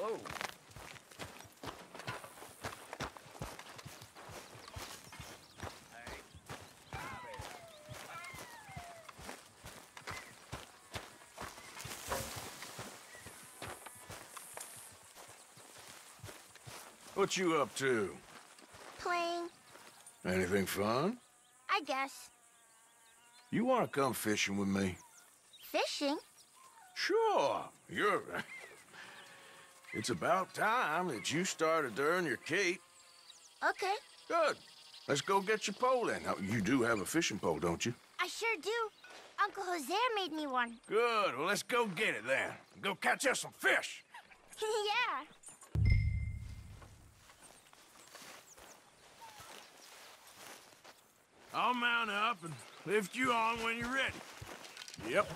Hello. What you up to? Playing, Anything fun? I guess. You want to come fishing with me? Fishing? Sure. You're. It's about time that you started to earn your keep. Okay, Good. Let's go get your pole then. Now, you do have a fishing pole, don't you? I sure do. Uncle Hosea made me one. Good. Well, let's go get it then. Go catch us some fish. yeah. I'll mount up and lift you on when you're ready. Yep.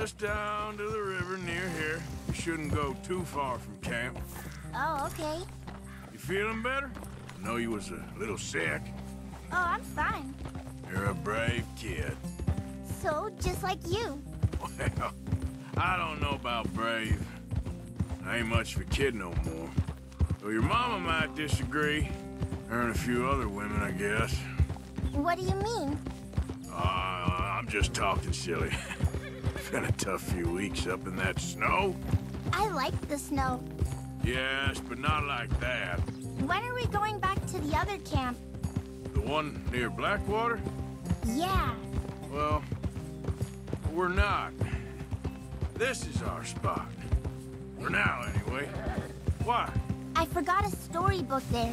Just down to the river near here. You shouldn't go too far from camp. Oh, okay. You feeling better? I know you was a little sick. Oh, I'm fine. You're a brave kid. So, just like you. Well, I don't know about brave. I ain't much of a kid no more. Though your mama might disagree. Her and a few other women, I guess. What do you mean? Uh, I'm just talking silly. Been a tough few weeks up in that snow. I like the snow. Yes, but not like that. When are we going back to the other camp? The one near Blackwater? Yeah. Well, we're not. This is our spot. For now, anyway. Why? I forgot a storybook there.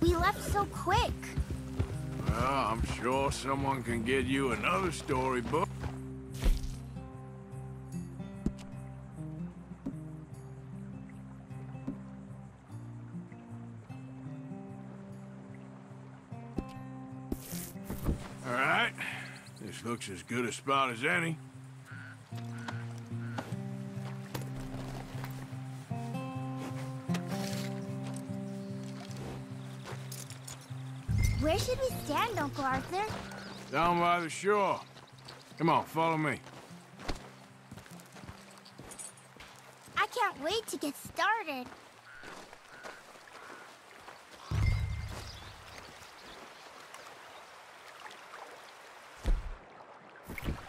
We left so quick. Well, I'm sure someone can get you another storybook. Looks as good a spot as any. Where should we stand, Uncle Arthur? Down by the shore. Come on, follow me. I can't wait to get started.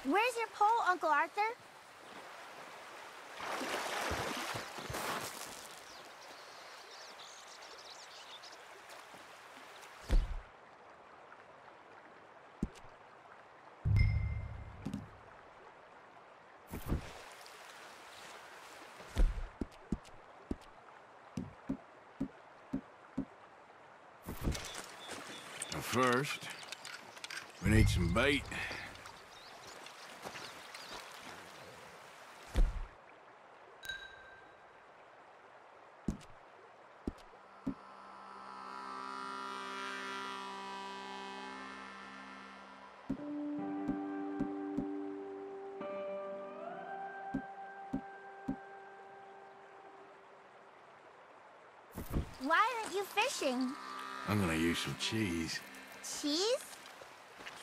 Where's your pole, Uncle Arthur? First, we need some bait. You fishing? I'm gonna use some cheese. Cheese?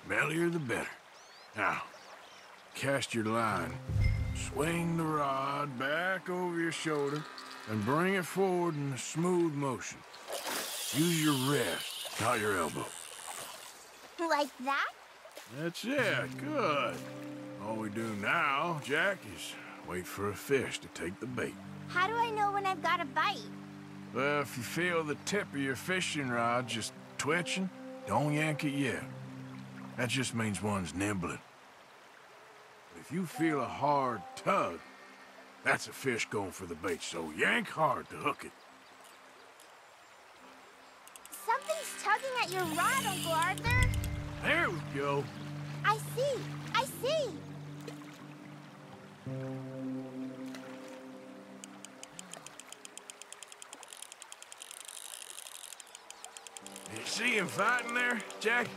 Smellier the better. Now, cast your line. Swing the rod back over your shoulder and bring it forward in a smooth motion. Use your wrist, not your elbow. Like that? That's it. Good. All we do now, Jack, is wait for a fish to take the bait. How do I know when I've got a bite? Well, if you feel the tip of your fishing rod just twitching, don't yank it yet. That just means one's nibbling. If you feel a hard tug, that's a fish going for the bait, so yank hard to hook it. Something's tugging at your rod, Uncle Arthur. There we go. I see. I see. See him fighting there, Jack?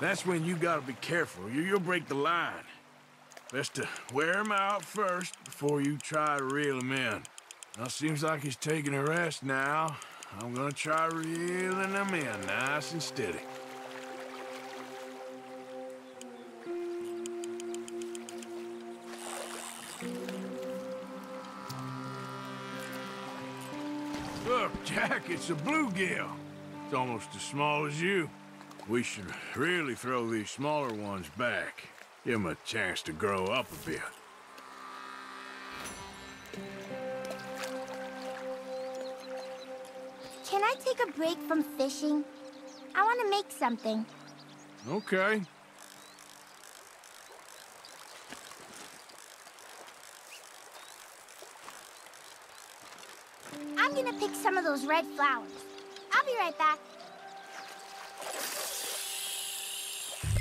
That's when you gotta be careful. You, you'll break the line. Best to wear him out first before you try to reel him in. Now, seems like he's taking a rest now. I'm gonna try reeling him in nice and steady. Look, Jack, it's a bluegill. It's almost as small as you. We should really throw these smaller ones back. Give them a chance to grow up a bit. Can I take a break from fishing? I want to make something. Okay. I'm gonna pick some of those red flowers. I'll be right back.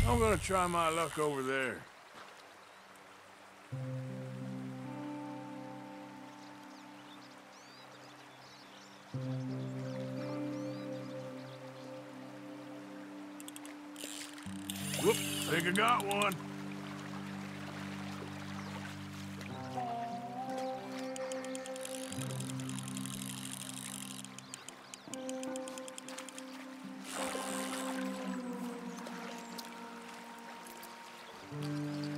I'm gonna try my luck over there. Whoop, think I got one.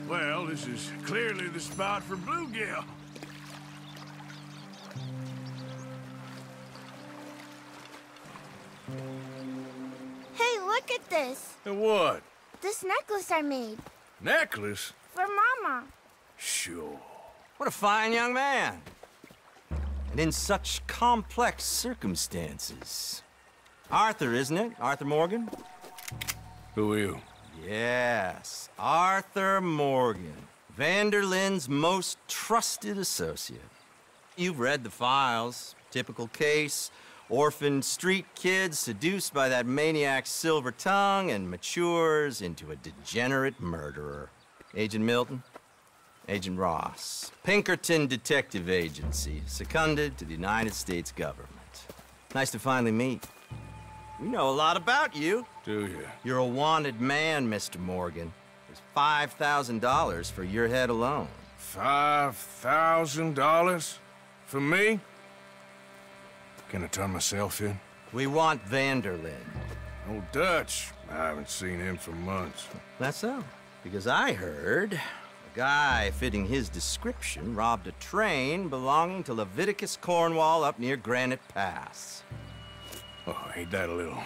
Well, this is clearly the spot for bluegill. Hey, look at this. And what? This necklace I made. Necklace? For Mama. Sure. What a fine young man. And in such complex circumstances. Arthur, isn't it? Arthur Morgan? Who are you? Yes, Arthur Morgan. van der Linde's most trusted associate. You've read the files. Typical case. Orphaned street kid seduced by that maniac's silver tongue and matures into a degenerate murderer. Agent Milton? Agent Ross. Pinkerton Detective Agency, seconded to the United States government. Nice to finally meet. We know a lot about you. Do you? You're a wanted man, Mr. Morgan. There's $5,000 for your head alone. Five thousand dollars? For me? Can I turn myself in? We want van der Linde. Old Dutch. I haven't seen him for months. That's so. Because I heard a guy fitting his description robbed a train belonging to Leviticus Cornwall up near Granite Pass. Oh, ain't that a little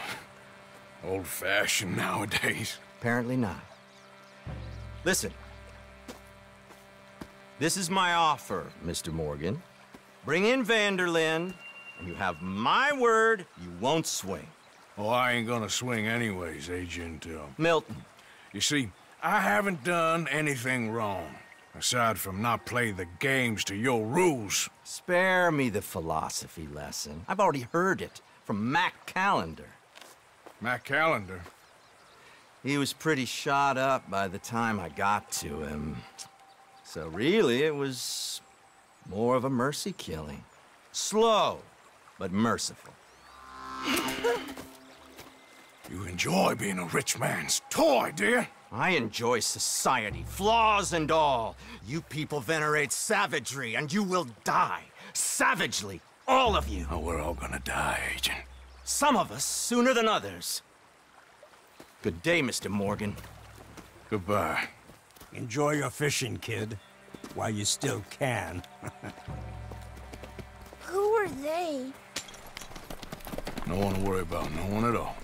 old-fashioned nowadays? Apparently not. Listen. This is my offer, Mr. Morgan. Bring in van der Linde, and you have my word you won't swing. Oh, I ain't gonna swing anyways, Agent, uh, Milton, You see, I haven't done anything wrong, aside from not playing the games to your rules. spare me the philosophy lesson. I've already heard it from Mac Callander. Mac Callander. He was pretty shot up by the time I got to him. So really, it was more of a mercy killing. Slow, but merciful. You enjoy being a rich man's toy, dear. I enjoy society, flaws and all. You people venerate savagery, and you will die. Savagely. All of you. Oh, we're all gonna die, Agent. Some of us sooner than others. Good day, Mr. Morgan. Goodbye. Enjoy your fishing, kid, while you still can. Who are they? No one to worry about, no one at all.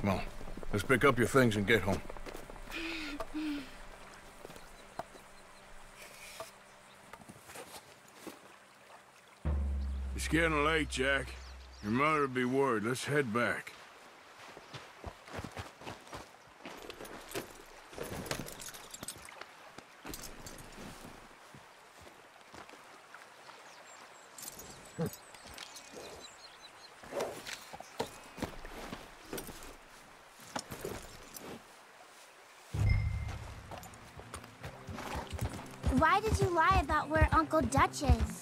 Come on. Let's pick up your things and get home. Getting late, Jack. Your mother'll be worried. Let's head back. Why did you lie about where Uncle Dutch is?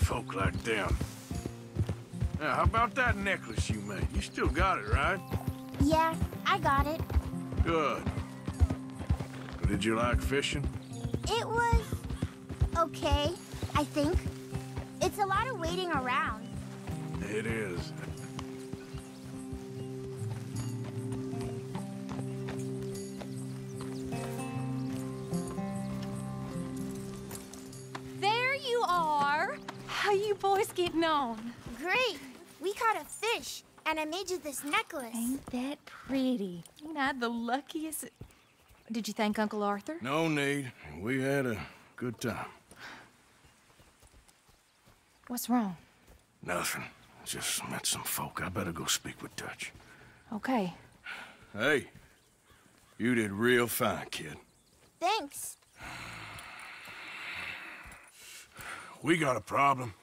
folk like them. Now, how about that necklace you made? You still got it, right? Yeah, I got it. Good. Did you like fishing? It was okay, I think. It's a lot of waiting around. It is. Boys getting on? Great! We caught a fish, and I made you this necklace. Ain't that pretty? Ain't I the luckiest? Did you thank Uncle Arthur? No need. We had a good time. What's wrong? Nothing. Just met some folk. I better go speak with Dutch. Okay. Hey, you did real fine, kid. Thanks. We got a problem.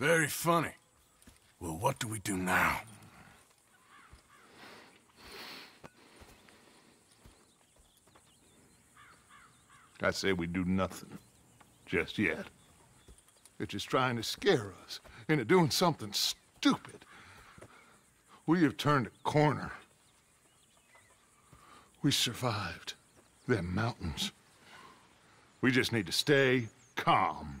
Very funny. Well, what do we do now? I say we do nothing. Just yet. They're just trying to scare us into doing something stupid. We have turned a corner. We survived them mountains. We just need to stay calm.